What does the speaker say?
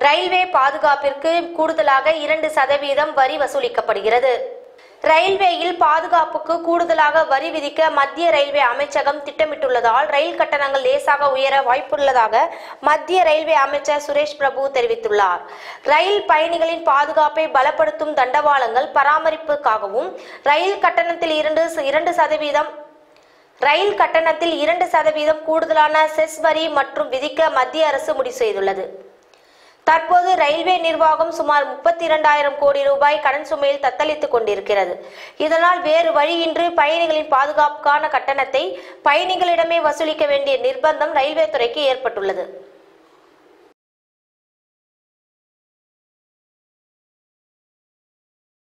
Railway பாதுகாப்பிற்கு கூடுதலாக இரண்டு சதவீதம் வரி வசூலிக்கப்படுகிறது. ரயில்வேயில் பாதுகாப்புக்கு கூடுதலாக வரி விதிக்க மத்திய ரயில்வே அமைச்சகம் திட்டமிட்டுள்ளதால் ரயில் கட்டணங்கள் லேசாக உயர வாய்ப்புள்ளதாக மத்திய ரயில்வே அமைச்சர் சுரேஷ் பிரபு தெரிவித்துள்ளார். ரயில் பயணிகளின் பாதுகாப்பை பலப்படுத்தும் தண்டவாளங்கள் பராமரிப்புக்காகவும் ரயில் கட்டணத்தில் இரண்டு இரண்டு சதவீதம் ரயில் கட்டணத்தில் இரண்டு சதவீதம் கூடுதலான செஸ் வரி மற்றும் விதிக்க மத்திய அரசு முடிவு செய்துள்ளது. தற்போது ரயில்வே நிர்வாகம் சுமார் முப்பத்தி இரண்டாயிரம் கோடி ரூபாய் கடன் சுமையில் தத்தளித்துக் கொண்டிருக்கிறது. இதனால் வேறு வழியின்றி பயணிகளின் பாதுகாப்புக்கான கட்டணத்தை பயணிகளிடமே வசூலிக்க வேண்டிய நிர்பந்தம் ரயில்வே துறைக்கு ஏற்பட்டுள்ளது.